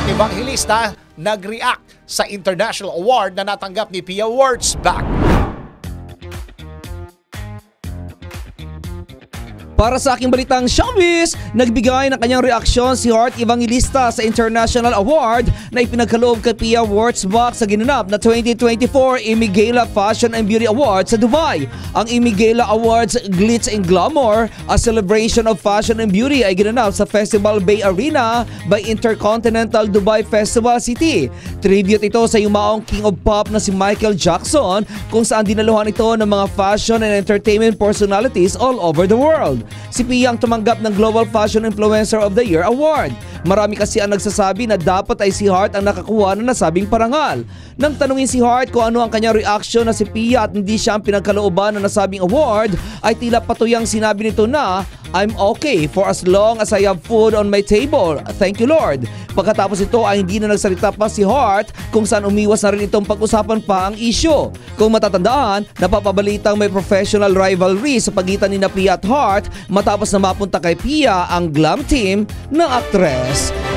Heart Evangelista nag-react sa international award na natanggap ni Pia Wurtzbach. Para sa aking balitang showbiz, nagbigay ng kanyang reaksyon si Heart Evangelista sa International Award na ipinagkaloob kay Pia Wurtzbach sa ginanap na 2024 Imigala Fashion and Beauty Awards sa Dubai. Ang Imigala Awards Glitz and Glamour, a celebration of fashion and beauty ay ginanap sa Festival Bay Arena by Intercontinental Dubai Festival City. Tribute ito sa yumaong King of Pop na si Michael Jackson kung saan dinaluhan ito ng mga fashion and entertainment personalities all over the world. Si Pia ang tumanggap ng Global Fashion Influencer of the Year Award. Marami kasi ang nagsasabi na dapat ay si Hart ang nakakuha ng nasabing parangal. Nang tanungin si Hart kung ano ang kanyang reaksyon na si Pia at hindi siya ang pinagkalooban ng nasabing award, ay tila patuyang sinabi nito na I'm okay for as long as I have food on my table. Thank you Lord. Pagkatapos ito ay hindi na nagsalita pa si Hart kung saan umiwas na rin itong pag-usapan pa ang isyo. Kung matatandaan, napapabalitang may professional rivalry sa pagitan ni na Pia at Hart matapos na mapunta kay Pia ang glam team ng aktres.